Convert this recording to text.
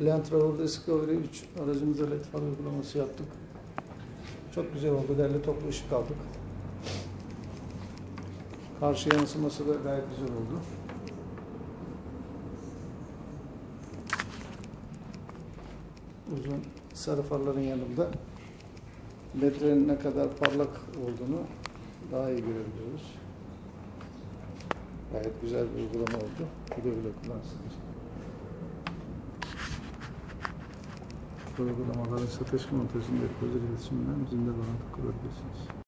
Land Rover Discovery 3 aracımıza led far uygulaması yaptık. Çok güzel oldu. Derli toplu ışık aldık. Karşı yansıması da gayet güzel oldu. Uzun sarı farların yanında ledlerin ne kadar parlak olduğunu daha iyi görebiliyoruz. Gayet güzel bir uygulama oldu. Güle güle kullansınız. Uygulamaların satış montajında yapılacak iletişimden bizimle bağlantı kurabilirsiniz.